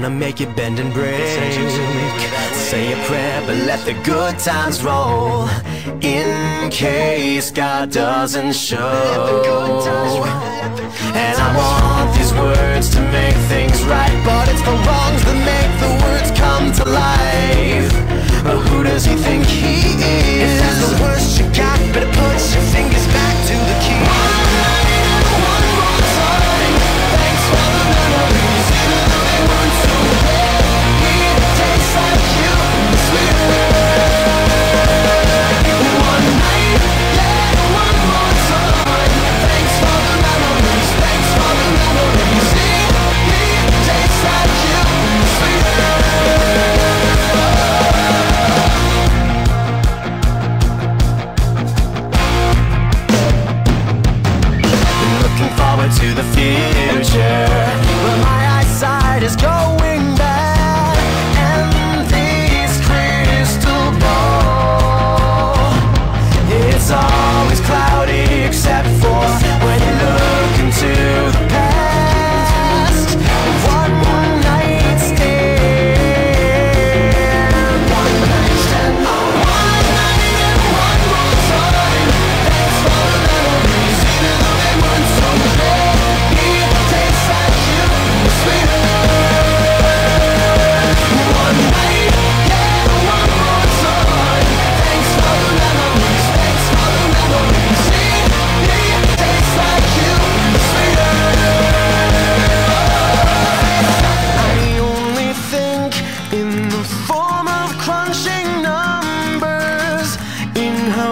Gonna make it bend and break. Say a prayer, but let the good times roll. In case God doesn't show. And I want these words to make things right, but it's the wrongs that make the words come to life. But who does he think he is? If that's the worst you got, better put your fingers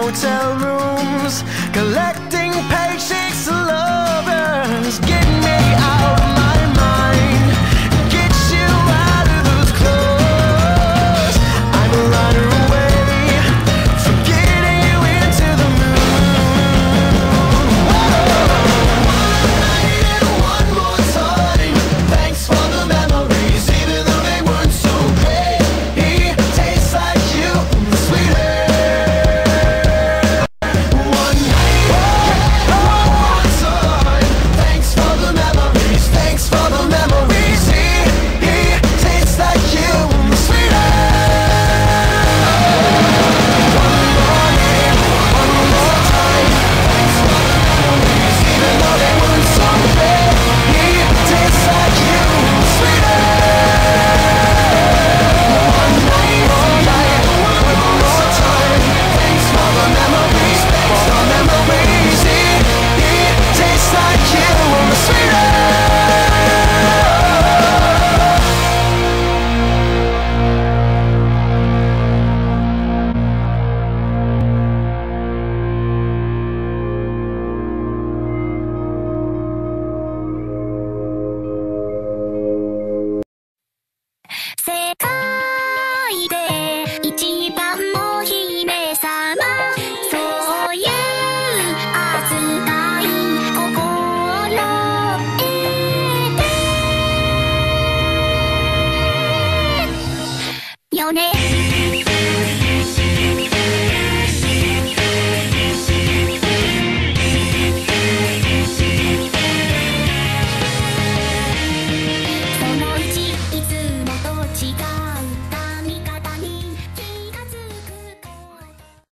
hotel rooms, collect